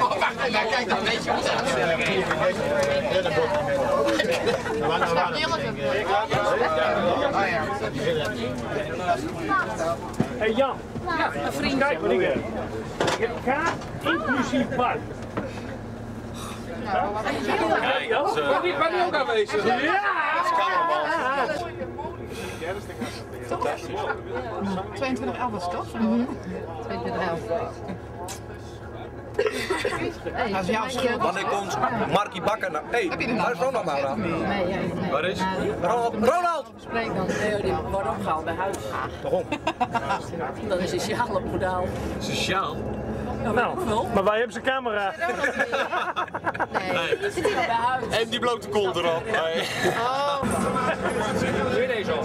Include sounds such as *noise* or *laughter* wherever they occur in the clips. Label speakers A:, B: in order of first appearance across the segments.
A: Oh, wacht even, kijk dan, weet je wat
B: Hé hey Jan,
C: Ja, een vriend.
B: kijk wat ik heb. Ik heb kaart inclusief bar. Ja, Jan?
D: Ben die, ben die ook aanwezig?
B: Ja!
C: 22 was het toch? 22 Hey,
A: Dat is jouw schuld.
E: Wanneer komt Markie Bakker naar... Hé, hey, waar is Ronald nou aan?
C: Nee, jij nee.
E: Waar is? Ronald! Ronald!
C: Spreek dan.
F: Nee, die wordt opgehaald bij huis.
E: Waarom? *laughs*
F: Dat is een sociale modaal.
D: Sociaal.
B: Nou, maar wij hebben zijn camera.
C: Nee. Zit hij
F: Bij huis.
D: En die blote kont erop. Hey.
B: Weer deze al.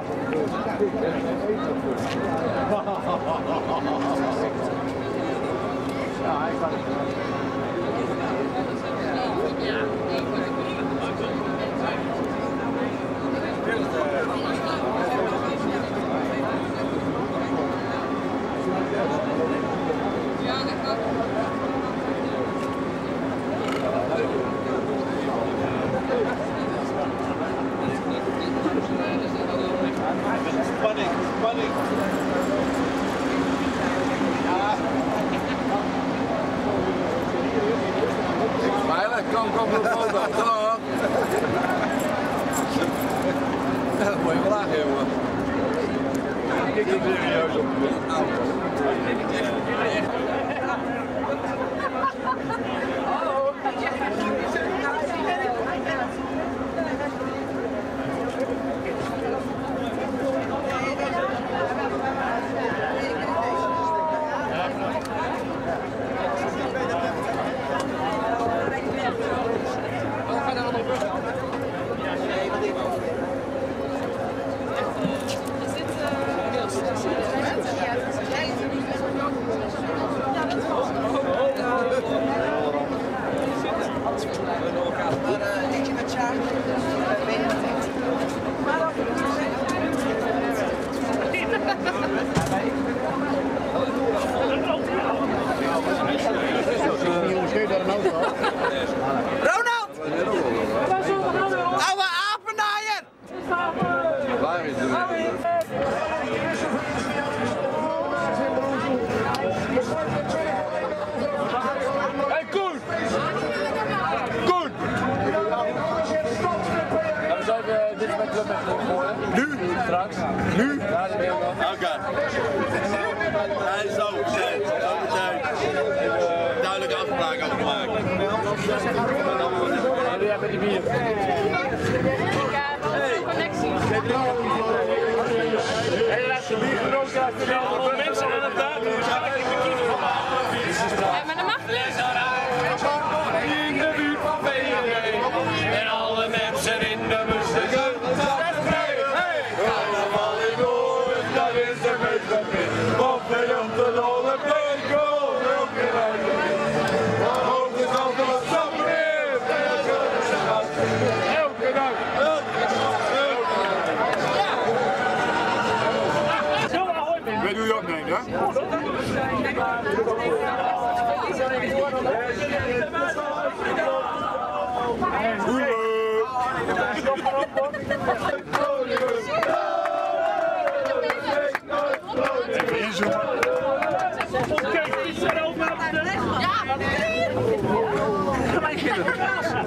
B: *laughs* Yeah.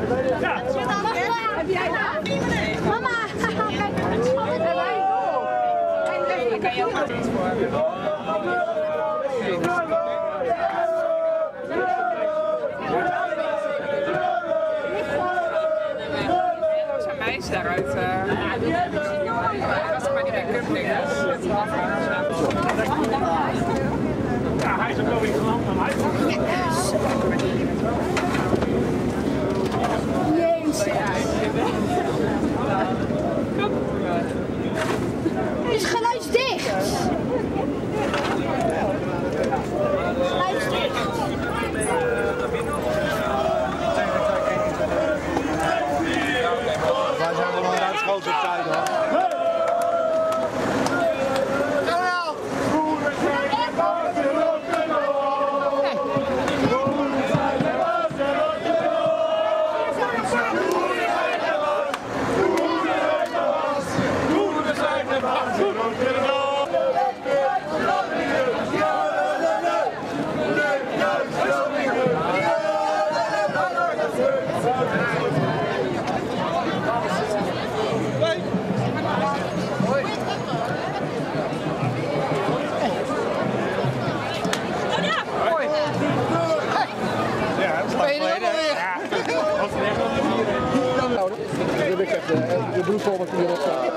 B: Eh.
E: Ja. Heb jij? Mama, kijk.
D: En
E: kan je
C: ook iets voor. Mama! maar
G: hij is ook wel weer geland.
H: Kom.
I: Hij is
J: 項目に
B: よった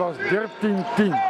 B: was 13-10.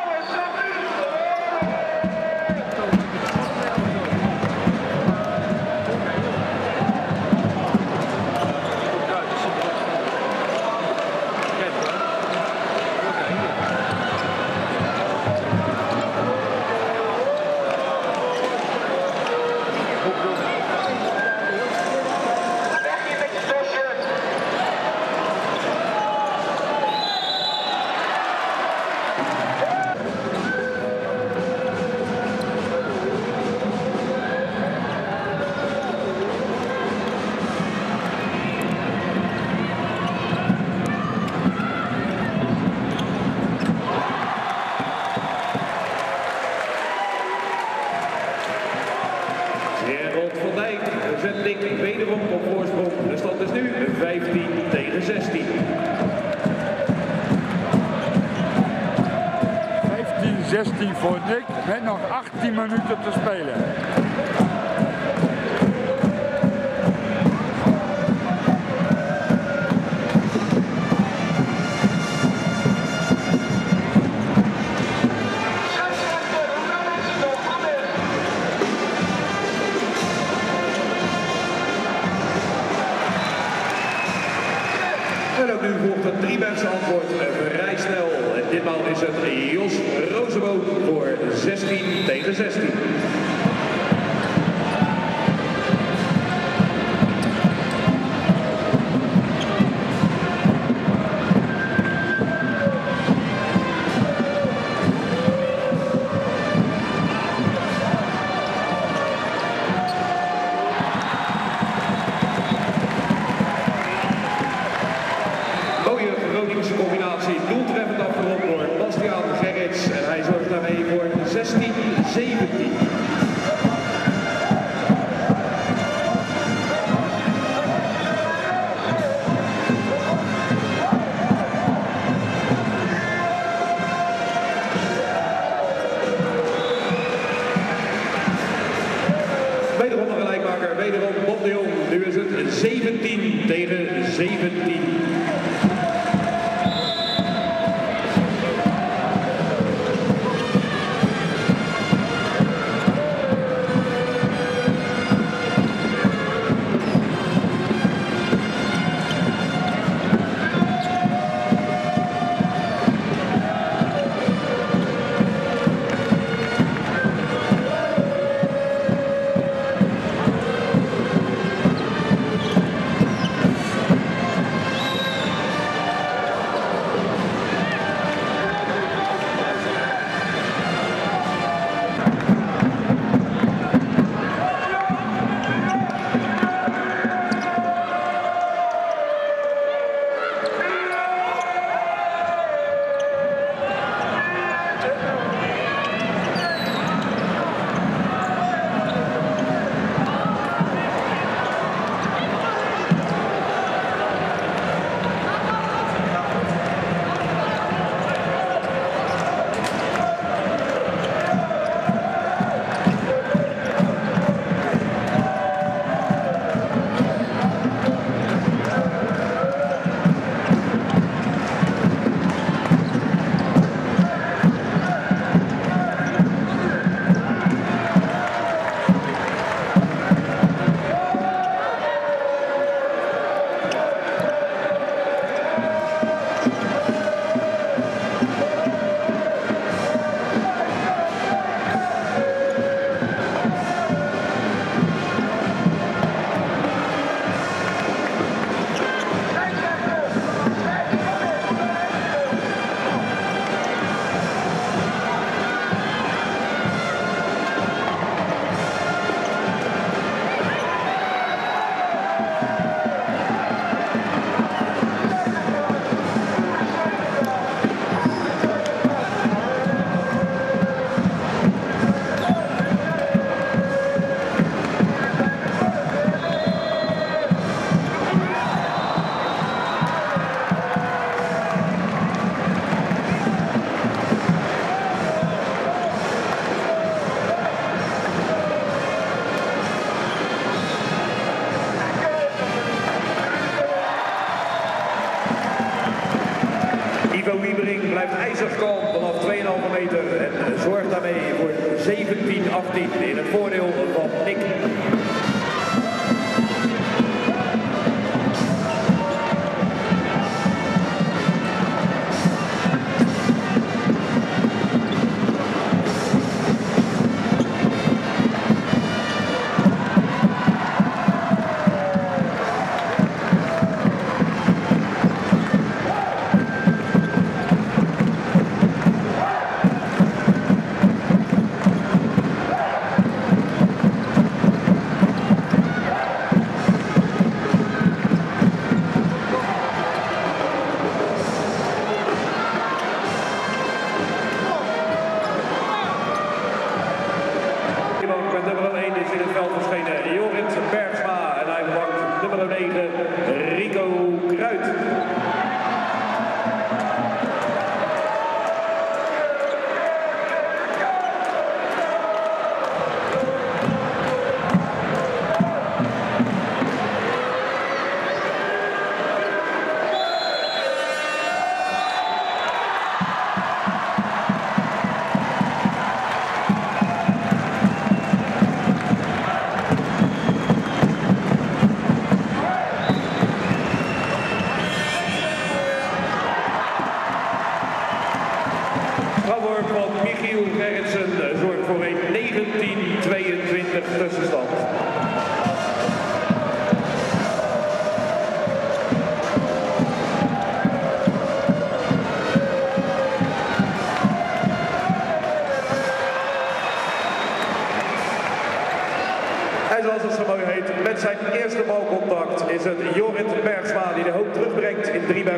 B: sempre.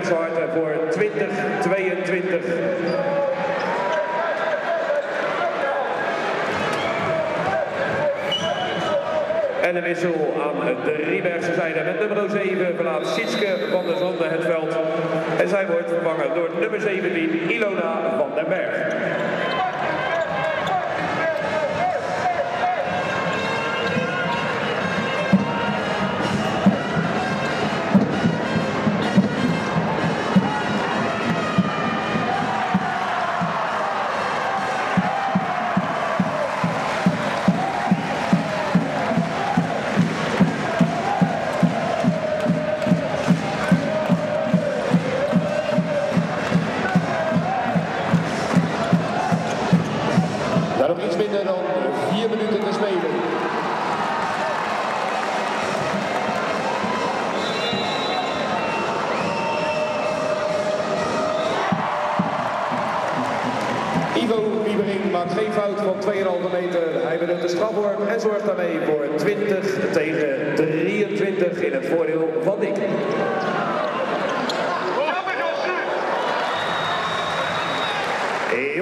B: voor
E: 2022. En een wissel aan de Riebergse zijde met nummer 7 verlaat Sitske van der Zanden het veld. En zij wordt vervangen door nummer 17 Ilona van den Berg.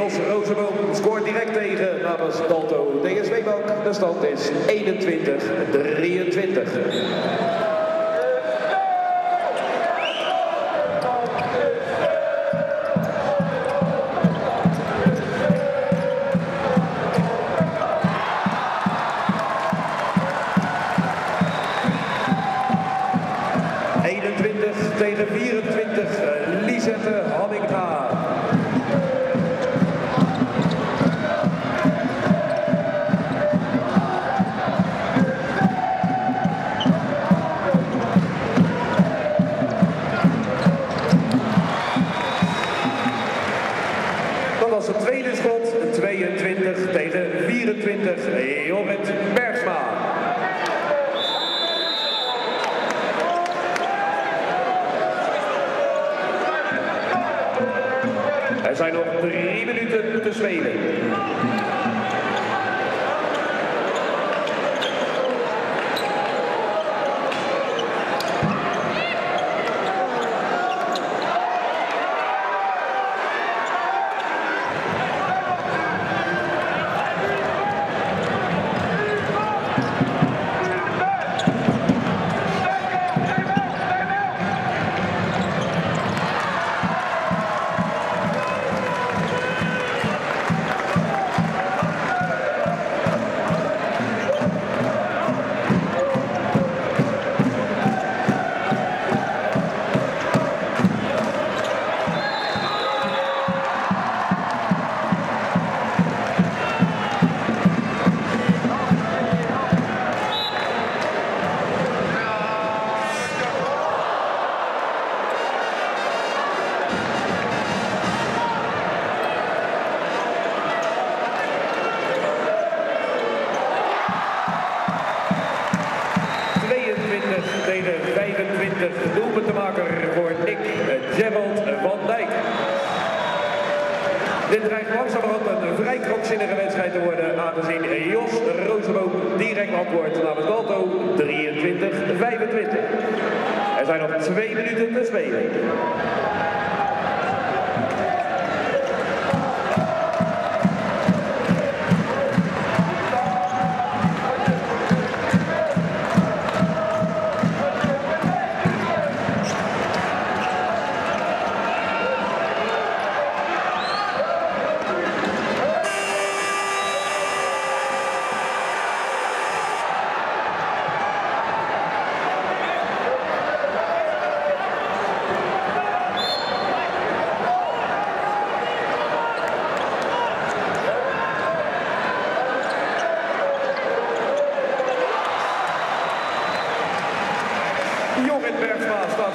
E: Jos Rozenboom scoort direct tegen namens Dalto DSW-Bank. De stand is 21-23.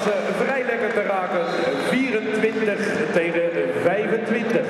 E: Ze vrij lekker te raken. 24 tegen 25.